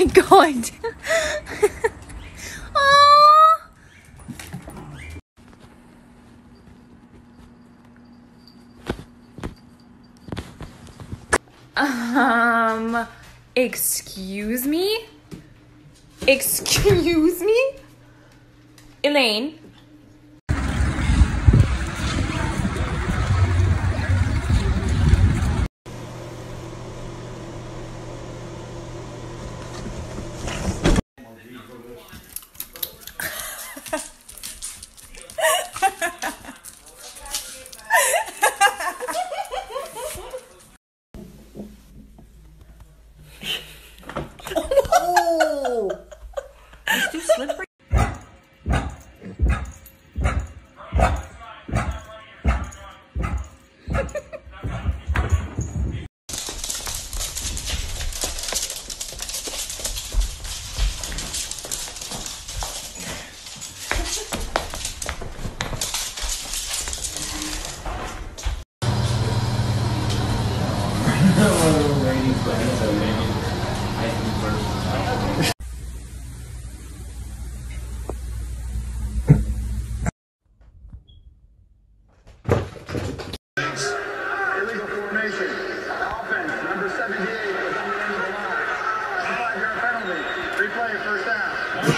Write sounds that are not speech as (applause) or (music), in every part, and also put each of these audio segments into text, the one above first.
my god. (laughs) Um, excuse me? Excuse me? Elaine?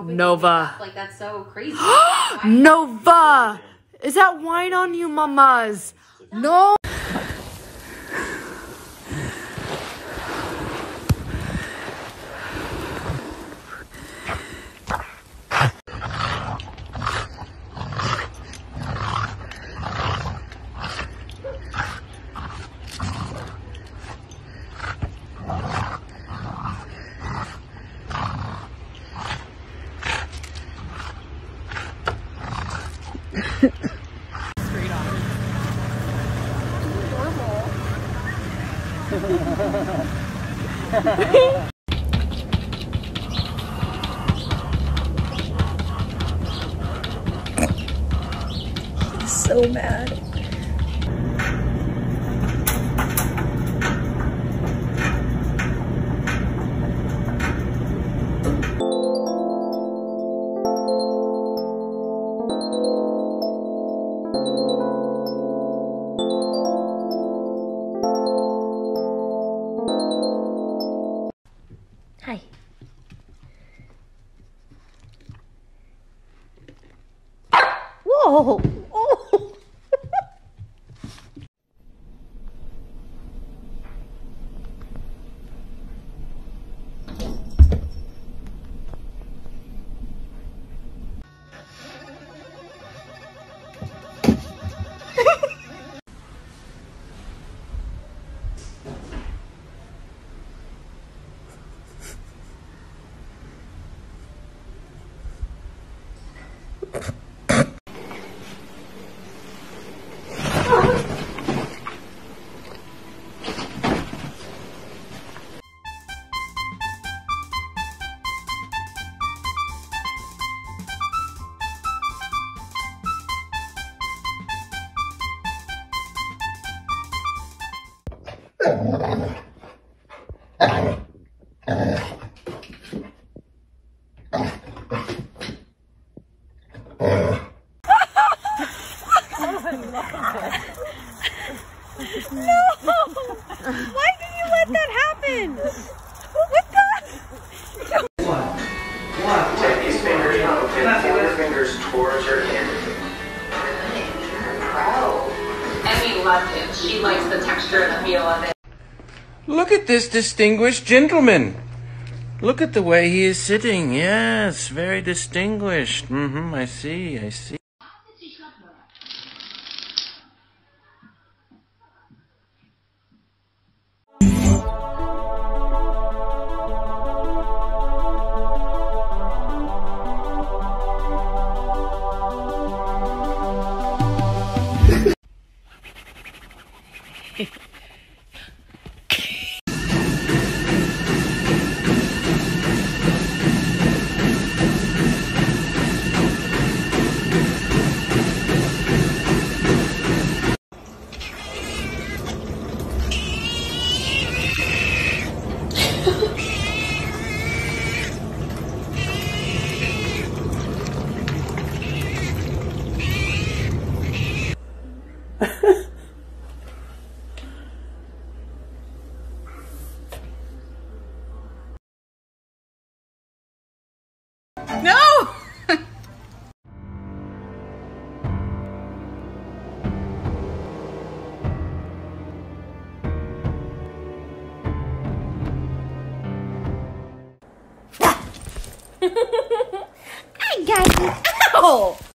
like you were hoping Nova. like that's so crazy. (gasps) Nova! Is that wine on you, mamas? No! (laughs) so mad. This distinguished gentleman. Look at the way he is sitting. Yes, very distinguished. Mm-hmm, I see, I see. Got. Ow!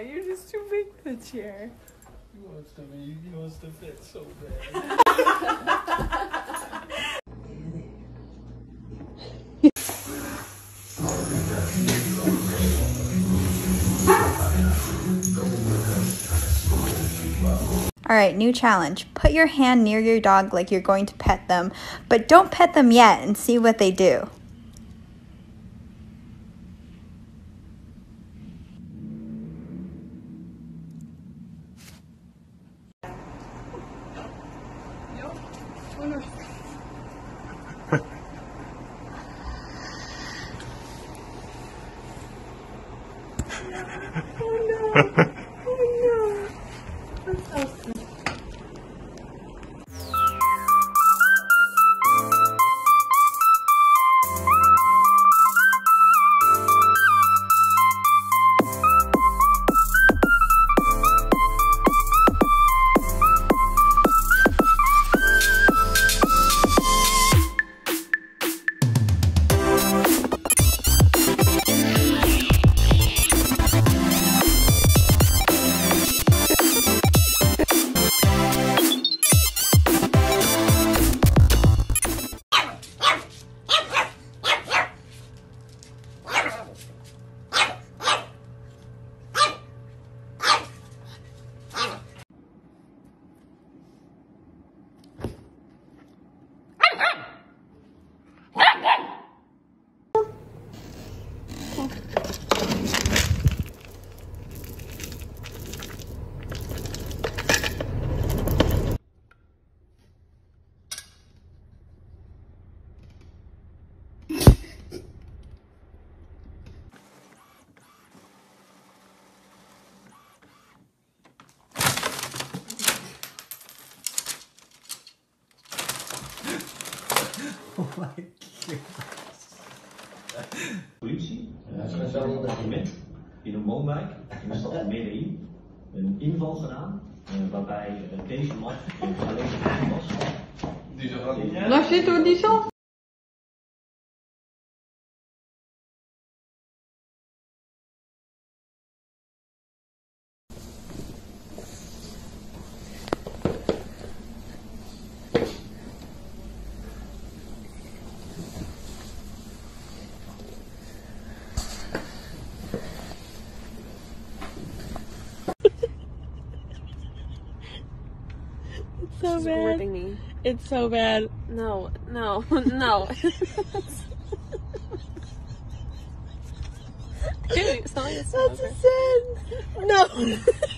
You're just too big for the chair. He wants to be, he wants to fit so bad. All right, new challenge. Put your hand near your dog like you're going to pet them, but don't pet them yet and see what they do. 嗯。Politie, een evenement in een woonwijk in de stad Medellin een inval gedaan eh, waarbij eh, deze man alleen was. Waar zitten we die zo? Bad. me. It's so bad. No, no, (laughs) no. (laughs) Dude, it's not That's a sin. No. (laughs)